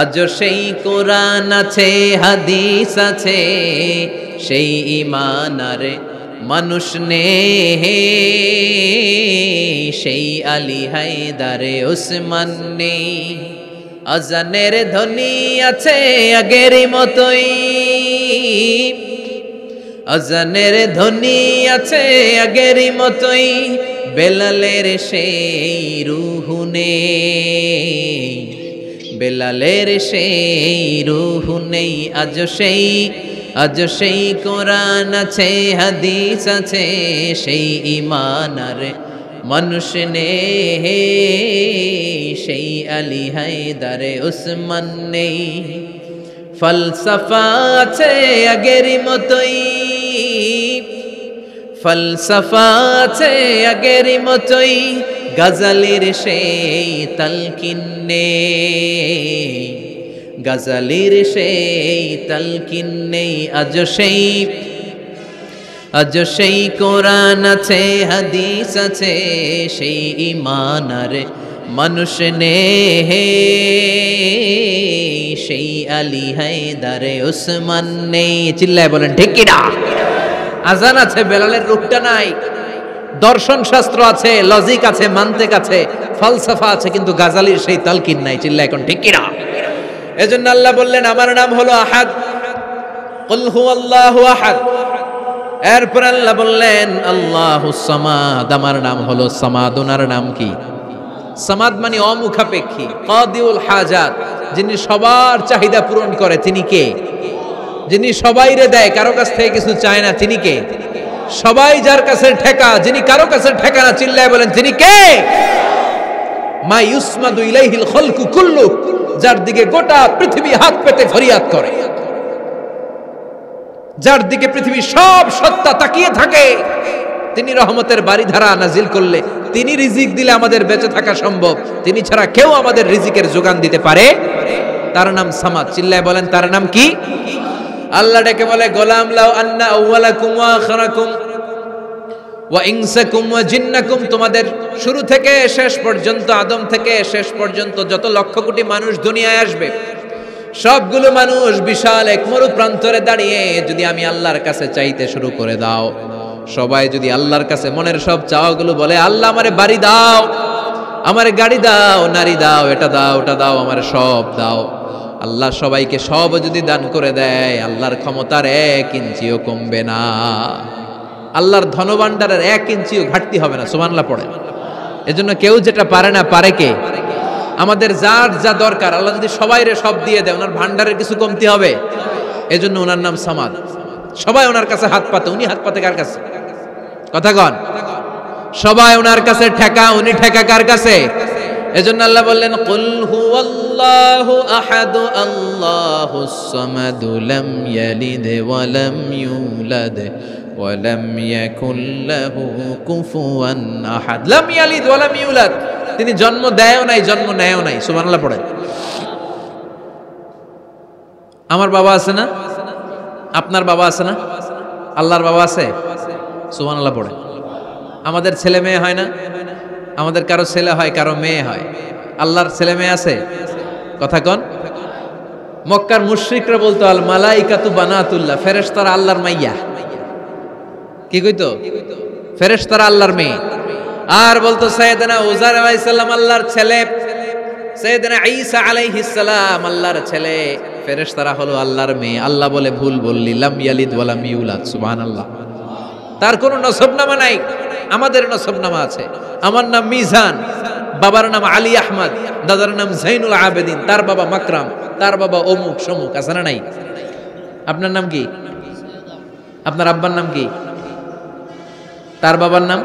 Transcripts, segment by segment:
আজ সেই কোরআন আছে, হাদিস আছে, সেই ইমান আরে মানুষ নে সেই আলী হায়দারে উসমান নেই। আজানের ধ্বনি আছে আগের মতোই, আজানের ধ্বনি আছে আগের মতোই, বেলালের সেই রুহু নেই। বেলালের সেই রুহু নেই, আজ সেই আজ সেই কোরআন আছে, হাদিস আছে, সেই ইমান আর মানুষ হে সেই আলী হায়দারে উসমান নেই। ফলসফা আছে আগের মতোই, ফলসফা আছে আগের মতোই গজলের সেই তালকিন্নে, গজলের সেই তালকিন্নে, আজ সেই আজ সেই কোরআন আছে, হাদিস আছে, সেই ইমান আর মানুষ নে সেই আলী হায়দারে উসমান নেই। চিল্লায় বলেন, ঠিক আজান আছে, বেলালের রূপটা নাই। দর্শন শাস্ত্র আছে লজিক আছে, মান্তেক আছে ফলসাফা আছে, কিন্তু গাজালির সেই তালকিন নাই, চিল্লা এখন ঠিক কিনা? এজন্য আল্লাহ বললেন, আমার নাম হলো আহাদ। কুল হুয়াল্লাহু আহাদ। এরপর আল্লাহ বললেন, আল্লাহু সামাদ। আমার নাম হলো সামাদ, ওনার নাম কি? সামাদ মানে অমুখাপেক্ষী, কাদিউল হাজাত, যিনি সবার চাহিদা পূরণ করে, তিনি কে? যিনি সবাইরে দেয়, কারও কাছ থেকে কিছু চায় না, তিনি কে? সবাই যার কাছে ঠেকা, যিনি কারও কাছে ঠেকা না, চিল্লায় বলেন তিনি কে? যার দিকে গোটা পৃথিবী হাত পেতে ফরিয়াদ করে। যার দিকে পৃথিবী সব সত্তা তাকিয়ে থাকে, তিনি রহমতের বাড়ি ধারা নাজিল করলে, তিনি রিজিক দিলে আমাদের বেঁচে থাকা সম্ভব। তিনি ছাড়া কেউ আমাদের রিজিকের যোগান দিতে পারে? তার নাম সামাদ, চিল্লায় বলেন, তার নাম কি? আল্লাহ ডেকে বলে, গোলাম লাউ আন্না আউওয়ালাকুম ওয়া আখিরাকুম ওয়া ইনসাকুম ওয়া জিন্নাকুম। তোমাদের শুরু থেকে শেষ পর্যন্ত, আদম থেকে শেষ পর্যন্ত যত লক্ষ কোটি মানুষ দুনিয়ায় আসবে, সবগুলো মানুষ বিশাল এক মরু প্রান্তরে দাঁড়িয়ে যদি আমি আল্লাহর কাছে চাইতে শুরু করে দাও। সবাই যদি আল্লাহর কাছে মনের সব চাওয়াগুলো বলে, আল্লাহ আমারে বাড়ি দাও, আমারে গাড়ি দাও, নারী দাও, এটা দাও, ওটা দাও, আমার সব দাও। আল্লাহ সবাইকে সব যদি দান করে দেয়, আল্লাহর ক্ষমতার এক ইঞ্চিও কমবে না। আল্লাহর ধনভাণ্ডারের এক ইঞ্চিও ঘাটতি হবে না সুমানলা পড়ে। এজন্য কেউ যেটা পারে না, পারে কে? আমাদের যার যা দরকার, আল্লাহ যদি সবাইরে সব দিয়ে দেয়, ওনার ভান্ডারের কিছু কমতি হবে। এজন্য ওনার নাম সামাদ। সবাই ওনার কাছে হাত পাতে, উনি হাত পাতে কার কাছে? কথা কন। সবাই ওনার কাছে ঠেকা, উনি ঠেকা কার কাছে? এজন্য আল্লাহ বললেন, কুল হুয়াল্লাহু আহাদু আল্লাহুস সামাদু লাম ইয়ালিদ ওয়া লাম ইউলাদ ওয়া লাম ইয়াকুল লাহু কুফুয়ান আহাদ। লাম ইয়ালিদ ওয়া লাম ইউলাদ। তিনি জন্ম দেয়ও নাই, জন্ম নেয়ও নাই। সুবহানাল্লাহ পড়ে আমার বাবা আছে না? আপনার বাবা আছে না? আল্লাহর বাবা আছে? সুবহানাল্লাহ পড়ে আমাদের ছেলে মেয়ে হয় না? আমাদের কারও ছেলে হয়, কারও মেয়ে হয়। আল্লাহর ছেলে মেয়ে আছে? কথা কন। মক্কার মুশ্রিকরা বলতো, আল মালাইকাতু বানাতুল্লাহ, ফেরেশতারা আল্লাহর মাইয়া। কি কইতো? ফেরেশতারা আল্লাহর মেয়ে। আর বলতো সৈয়দনা উজার আলাইহিস সালাম আল্লাহর ছেলে। সৈয়দনা ঈসা আলাইহিস সালাম আল্লাহর ছেলে। ফেরেশতারা হলো আল্লাহর মেয়ে। আল্লাহ বলে ভুল বললি, লাম ইয়ালিদ ওয়া লাম ইউলাদ, সুবহানাল্লাহ। তার কোনো নসব নামা নাই। আমাদের নসবনামা আছে। আমার নাম মিজান, বাবার নাম আলী আহমদ, দাদার নাম জাইনুল আবেদিন, তার বাবা মাকরাম, তার বাবা অমুক সমুক, আছে না নাই? আপনার নাম কি? আপনার আব্বার নাম কি? তার বাবার নাম?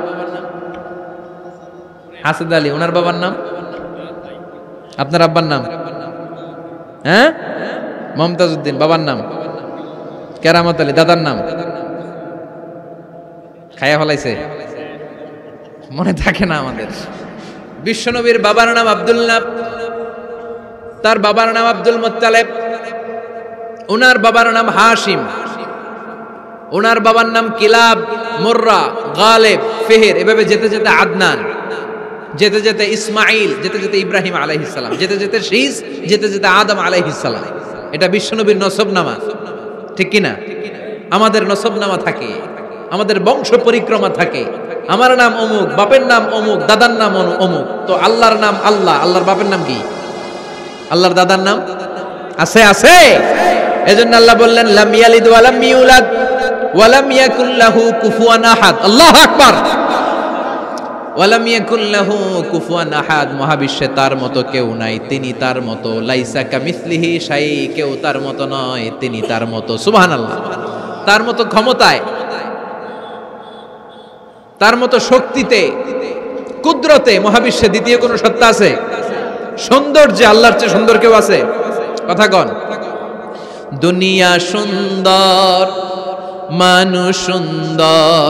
হাসেদ আলী, ওনার বাবার নাম? আপনার আব্বার নাম? হ্যাঁ? মমতাজ উদ্দিন বাবার নাম? কেরামত আলী, দাদার নাম? খায়া ফলাইছে? মনে থাকে না আমাদের। বিশ্বনবীর বাবার নাম আব্দুল্লাহ তার বাবার নাম আব্দুল মোত্তালেব ওনার বাবার নাম হাসিম ওনার বাবার নাম কিলাব, মোর্রা, গালেব, ফেহের, এভাবে যেতে যেতে আদনান, যেতে যেতে ইসমাইল যেতে যেতে ইব্রাহিম আলাইহিসালাম যেতে যেতে শীষ যেতে যেতে আদম আলাইহিসালাম এটা বিশ্বনবীর নসবনামা, ঠিক কিনা? আমাদের নসবনামা থাকে, আমাদের বংশ পরিক্রমা থাকে আমার নাম অমুক, বাপের নাম অমুক, দাদার নাম অমুক। তো আল্লাহর নাম আল্লাহ, আল্লাহর বাপের নাম কি? আল্লাহর দাদার নাম? আছে আছে। এজন্য আল্লাহ বললেন, লাম ইয়ালিদ ওয়া লাম ইউলাদ ওয়া লাম ইয়াকুল লাহু কুফুয়ান আহাদ। আল্লাহু আকবার। ইয়াকুল লাহু কুফুয়ান আহাদ। মহাবিশ্বে তার মতো কেউ নাই, তিনি তার মতো। লাইসা কামিসলিহি শাই কেউ তার মতো নয়, তিনি তার মতো। সুবহানাল্লাহ। তার মতো ক্ষমতায় তার মতো শক্তিতে, কুদরতে মহাবিশ্বে দ্বিতীয় কোনো সত্তা আছে? সৌন্দর্যে আল্লাহর চেয়ে সুন্দর কেউ আছে? কথা কন। দুনিয়া সুন্দর, মানুষ সুন্দর,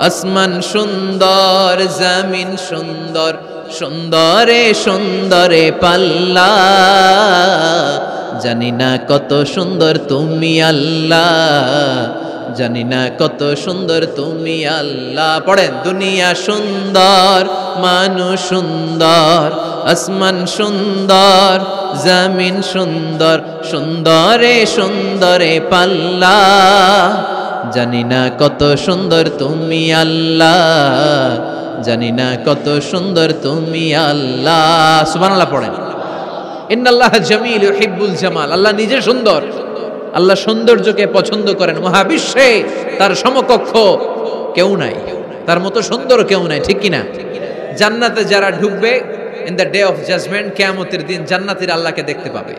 আসমান সুন্দর, জামিন সুন্দর, সুন্দরে সুন্দরে পাল্লা। জানি না কত সুন্দর তুমি আল্লাহ। জানি না কত সুন্দর তুমি আল্লাহ। পড়েন, দুনিয়া সুন্দর, মানুষ সুন্দর, আসমান সুন্দর, জামিন সুন্দর, সুন্দরে সুন্দরে পাল্লা। জানি না কত সুন্দর তুমি আল্লাহ। জানি না কত সুন্দর তুমি আল্লাহ। সুবহানাল্লাহ পড়েন। ইন্নাল্লাহ জামিল হিব্বুল জামাল। আল্লাহ নিজে সুন্দর। আল্লাহ সৌন্দর্যকে পছন্দ করেন। মহাবিশ্বে তার সমকক্ষ কেউ নাই। তার মতো সুন্দর কেউ নাই, ঠিক কিনা? জান্নাতে যারা ঢুকবে in the day of judgement কিয়ামতের দিন জান্নাতের আল্লাহকে দেখতে পাবে।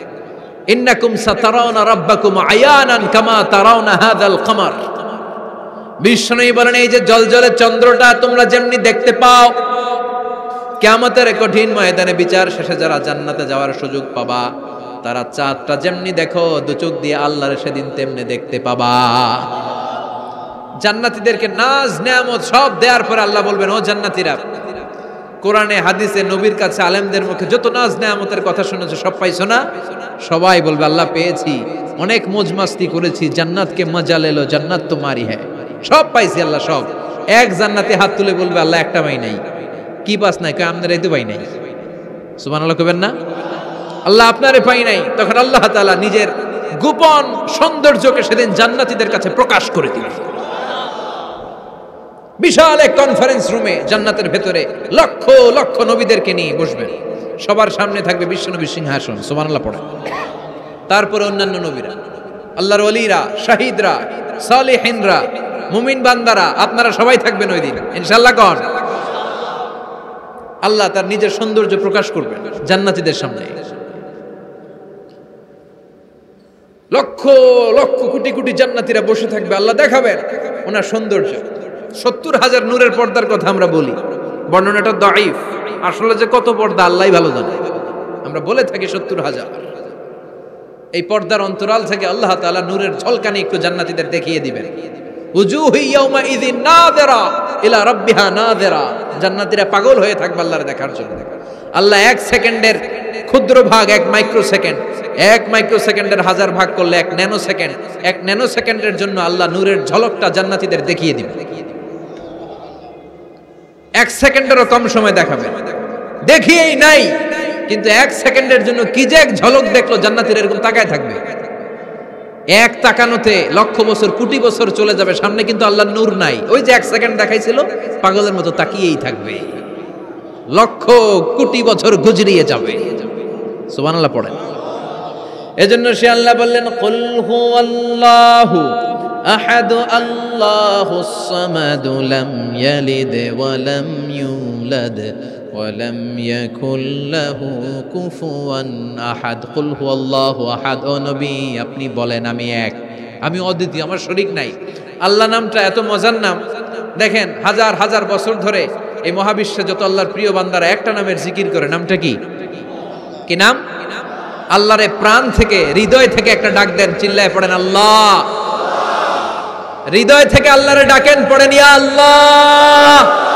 ইন্নাকুম রাব্বাকুম আয়ানান কামা হাদাল কমার। বিষ্ণুই বলেন, এই যে জলজলে চন্দ্রটা তোমরা যেমনি দেখতে পাও, কেয়ামতের কঠিন ময়দানে বিচার শেষে যারা জান্নাতে যাওয়ার সুযোগ পাবা তারা চাঁদটা যেমনি দেখো, দু চোখ দিয়ে আল্লাহর সেদিন তেমনি দেখতে পাবা। জান্নাতীদেরকে নাজ, নেয়ামত সব দেওয়ার পরে আল্লাহ বলবেন, ও জান্নাতীরা, কোরআনে, হাদিসে, নবীর কাছে আলেমদের মুখে যত নাজ, নেয়ামতের কথা শুনেছো, সব পাইছো না? সবাই বলবে, আল্লাহ, পেয়েছি। অনেক মজমাস্তি করেছি, জান্নাতকে মজা লেলো, জান্নাত তো মারি হ্যাঁ সব পাইছি আল্লাহ, সব। এক জান্নাতে হাত তুলে বলবে, আল্লাহ, একটা পাই নাই। কি পাস নাই? কয় আমাদের এই তো পাই নাই। সুবান আল্লাহ কবেন না? আল্লাহ আপনারে পাই নাই, তখন আল্লাহ তালা নিজের গোপন সৌন্দর্যকে সেদিন জান্নাতীদের কাছে প্রকাশ করে দিলেন। বিশাল এক কনফারেন্স রুমে জান্নাতের ভেতরে লক্ষ লক্ষ নবীদেরকে নিয়ে বসবেন। সবার সামনে থাকবে বিশ্বনবী সিংহাসন, সুবহানাল্লাহ পড়ে তারপরে অন্যান্য নবীরা, আল্লাহর অলিরা শাহিদরা, সালেহিনরা, মুমিন বান্দারা, আপনারা সবাই থাকবেন ওই দিন, ইনশাআল্লাহ কন। আল্লাহ তার নিজের সৌন্দর্য প্রকাশ করবেন জান্নাতীদের সামনে। লক্ষ লক্ষ কোটি কোটি জান্নাতীরা বসে থাকবে, আল্লাহ দেখাবেন। ওনার সৌন্দর্য। সত্তর হাজার নূরের পর্দার কথা আমরা বলি। বর্ণনাটা দাইফ আসলে যে কত পর্দা আল্লাহ ভালো জানে। আমরা বলে থাকি সত্তর হাজার। এই পর্দার অন্তরাল থেকে আল্লাহ তাআলা নূরের ঝলকানি একটু জান্নাতীদের দেখিয়ে দিবেন। জান্নাতীরা পাগল হয়ে থাকবে আল্লাহর দেখার জন্য। আল্লাহ এক সেকেন্ডের ক্ষুদ্র ভাগ এক মাইক্রো সেকেন্ড এক মাইক্রো সেকেন্ডের হাজার ভাগ করলে এক ন্যানো সেকেন্ড এক ন্যানো সেকেন্ডের জন্য আল্লাহ নূরের ঝলকটা জান্নাতিদের দেখিয়ে দিবে। এক সেকেন্ডেরও কম সময় দেখাবে। দেখিয়েই নাই, কিন্তু এক সেকেন্ডের জন্য কি যে এক ঝলক দেখল জান্নাতীরা এরকম তাকায় থাকবে। এক তাকানোতে লক্ষ বছর, কোটি বছর চলে যাবে, সামনে কিন্তু আল্লাহ নূর নাই। ওই যে এক সেকেন্ড দেখাইছিল, পাগলের মতো তাকিয়েই থাকবে। লক্ষ কোটি বছর গুজরিয়ে যাবে। সুবহানাল্লাহ পড়েন এজন্য সে আল্লাহ বললেন আহাদ কুফুয়ান আহাদ। আপনি বলেন, আমি এক। আমি অদ্বিতীয়, আমার শরিক নাই। আল্লাহ নামটা এত মজার নাম। দেখেন, হাজার হাজার বছর ধরে এই মহাবিশ্বে যত আল্লাহর প্রিয় বান্দারা একটা নামের জিকির করে, নামটা কি? কি নাম? আল্লাহরে প্রাণ থেকে, হৃদয় থেকে একটা ডাক দেন, চিল্লায় পড়েন, আল্লাহ। হৃদয় থেকে আল্লাহরে ডাকেন, পড়েন, ইয়া আল্লাহ।